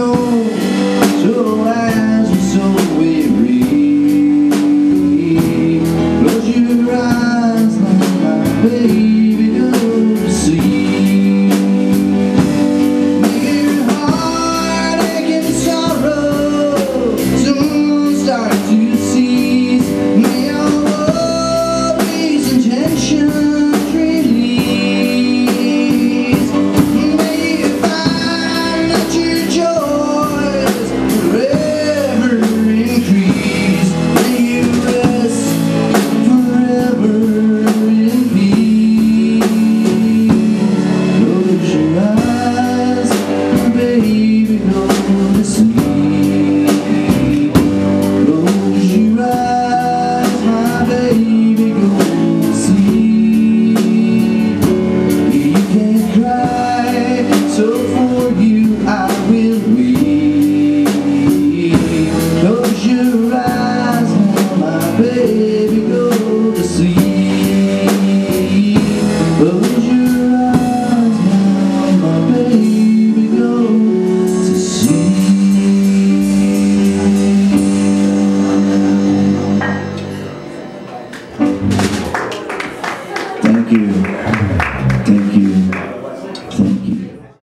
you.